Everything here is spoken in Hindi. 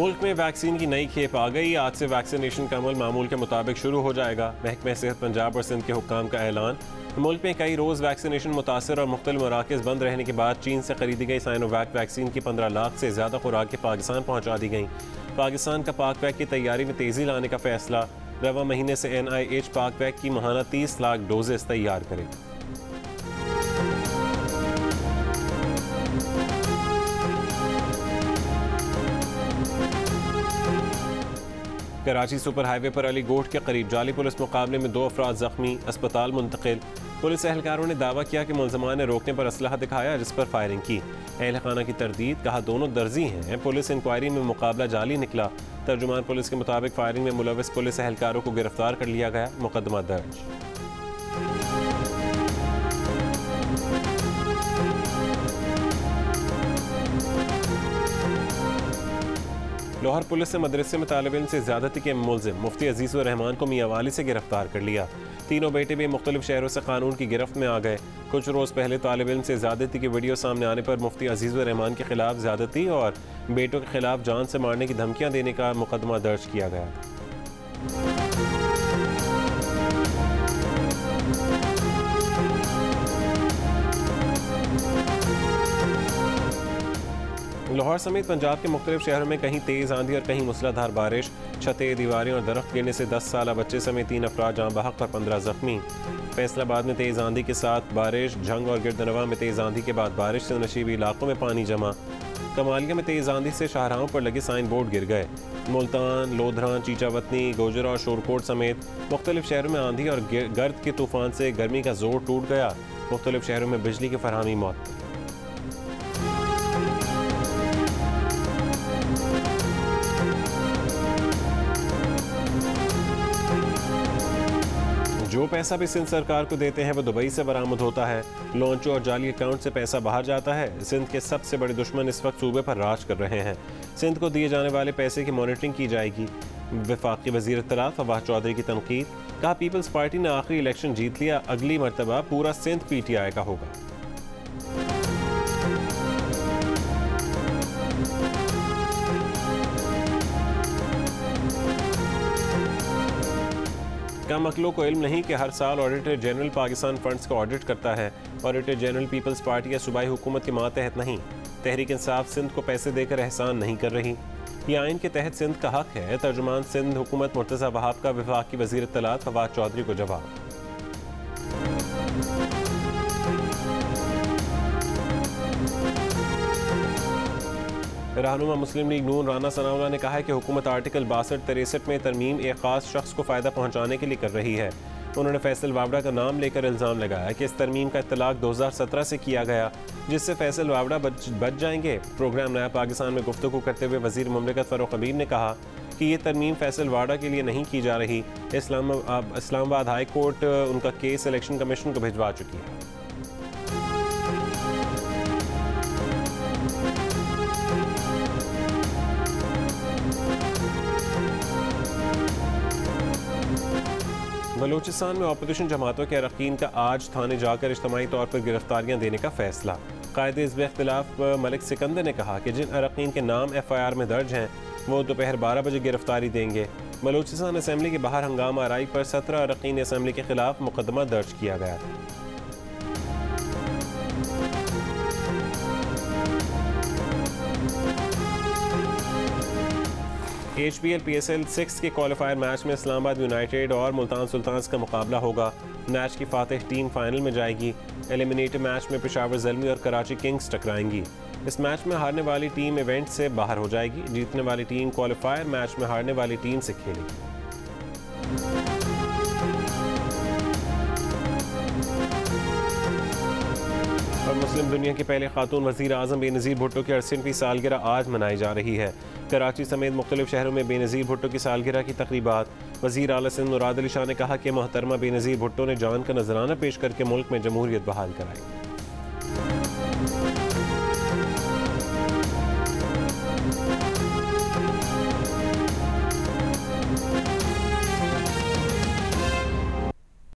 मुल्क में वैक्सीन की नई खेप आ गई। आज से वैक्सीनेशन का अमल मामूल के मुताबिक शुरू हो जाएगा। महकमे सेहत पंजाब और सिंध के हुक्काम का ऐलान। मुल्क में कई रोज़ वैक्सीनेशन मुतासर और मुख्तल मराकज़ बंद रहने के बाद चीन से खरीदी गई साइनोवैक वैक्सीन की पंद्रह लाख से ज़्यादा खुराकें पाकिस्तान पहुँचा दी गई। पाकिस्तान का पाक वैक की तैयारी में तेज़ी लाने का फैसला। रवा महीने से एन आई एच पाक वैक की महाना तीस लाख डोजेस तैयार करेगी कराची सुपर हाईवे पर अली गोट के करीब जाली पुलिस मुकाबले में दो अफराद जख्मी अस्पताल मुंतकिल। पुलिस एहलकारों ने दावा किया कि मुलजमान ने रोकने पर असलाह दिखाया, जिस पर फायरिंग की। अहल खाना की तरदीद, कहा दोनों दर्जी हैं पुलिस इंक्वायरी में मुकाबला जाली निकला। तर्जुमान पुलिस के मुताबिक फायरिंग में मुलविस पुलिस एहलकारों को गिरफ़्तार कर लिया गया, मुकदमा दर्ज। लाहौर पुलिस ने मदरसे में तालब इम से ज्यादती के मुलजिम मुफ्ती अज़ीज़ रहमान को मियाँ वाली से गिरफ़्तार कर लिया। तीनों बेटे भी मुख्तलिफ़ शहरों से कानून की गिरफ्त में आ गए। कुछ रोज़ पहले तालब इम से ज्यादती की वीडियो सामने आने पर मुफ्ती अज़ीज़ रहमान के खिलाफ ज्यादती और बेटों के खिलाफ जान से मारने की धमकियाँ देने का मुकदमा दर्ज किया गया। लाहौर समेत पंजाब के मुख्तलिफ़ शहरों में कहीं तेज़ आंधी और कहीं मूसलाधार बारिश, छतें, दीवारें और दरख्त गिरने से दस साल बच्चे समेत तीन अफराज जहाँ बहक और पंद्रह जख्मी। फैसलाबाद में तेज़ आंधी के साथ बारिश, झंग और गिरदनवा में तेज़ आंधी के बाद बारिश से नशीबी इलाकों में पानी जमा। कमालिया में तेज़ आंधी से शाहराहों पर लगे साइन बोर्ड गिर गए। मुल्तान, लोधरान, चीचावतनी, गोजरा और शोरकोट समेत मुख्तलिफ़ शहरों में आंधी और गर्द के तूफ़ान से गर्मी का ज़ोर टूट गया। मुख्तलिफ़ शहरों में बिजली की फरहमी मौत। जो पैसा भी सिंध सरकार को देते हैं, वो दुबई से बरामद होता है। लॉन्चों और जाली अकाउंट से पैसा बाहर जाता है। सिंध के सबसे बड़े दुश्मन इस वक्त सूबे पर राज कर रहे हैं। सिंध को दिए जाने वाले पैसे की मॉनिटरिंग की जाएगी। विफाकी वज़ीर इतलाफ फवाह चौधरी की तनकीद। कहा, पीपल्स पार्टी ने आखिरी इलेक्शन जीत लिया। अगली मरतबा पूरा सिंध पी टी आई का होगा। कम अकलों को इल्म नहीं कि हर साल ऑडिटर जनरल पाकिस्तान फंड्स का ऑडिट करता है। ऑडिटर जनरल पीपल्स पार्टी या सूबाई हुकूमत के मातहत नहीं। तहरीक इंसाफ सिंध को पैसे देकर एहसान नहीं कर रही। ये आइन के तहत सिंध का हक है, तर्जुमान सिंध हुकूमत मुर्तज़ा वहाब का विफाक की वज़ीर तलात फवाद चौधरी को जवाब। रहनुमा मुस्लिम लीग नून राना सनाउल्ला ने कहा है कि हुकूमत आर्टिकल बासठ तिरसठ में तरमीम एक खास शख्स को फ़ायदा पहुँचाने के लिए कर रही है। उन्होंने फैसल वावड़ा का नाम लेकर इल्ज़ाम लगाया कि इस तरमीम का इतलाक दो हज़ार सत्रह से किया गया, जिससे फैसल वावड़ा बच बच जाएँगे। प्रोग्राम नया पाकिस्तान में गुफ्तु करते हुए वज़ीर ममलिकत फ़रोख हबीब ने कहा कि ये तरमीम फैसल वाड़ा के लिए नहीं की जा रही। इस्लाम, इस्लामाबाद हाई कोर्ट उनका केस इलेक्शन कमीशन को भिजवा चुकी है। बलूचिस्तान में अपोजिशन जमातों के अरकान का आज थाने जाकर इज्तमी तौर पर गिरफ्तारियाँ देने का फैसला। कायद इसब अख्तिलाफ मलिक सिकंदर ने कहा कि जिन अरकान के नाम एफ़ आई आर में दर्ज हैं, वो दोपहर बारह बजे गिरफ्तारी देंगे। बलूचिस्तान असम्बली के बाहर हंगामा आरई पर सत्रह अरकान असम्बली के खिलाफ मुकदमा दर्ज किया गया। H P L P S L six के क्वालिफायर मैच में इस्लामाबाद यूनाइटेड और मुल्तान सुल्तान का मुकाबला होगा। मैच की फातह टीम फाइनल में जाएगी। एलिमिनेटर मैच में पिशावर जलमी और कराची किंग्स टकराएँगी। इस मैच में हारने वाली टीम इवेंट से बाहर हो जाएगी। जीतने वाली टीम क्वालिफायर मैच में हारने वाली टीम से खेलेगी। और मुस्लिम दुनिया की पहले खातून वज़ीर अजम बेनज़ीर भुट्टो की अड़सठवीं सालगिरह आज मनाई जा रही है। कराची समेत मुख्तलिफ़ शहरों में बेनज़ीर भुट्टो की सालगिरह की तकरीबा वज़ीर अला सिंध मुराद अली शाह ने कहा कि मोहतरमा बेनज़ीर भुट्टो ने जान का नजराना पेश करके मुल्क में जमहूरियत बहाल कराई।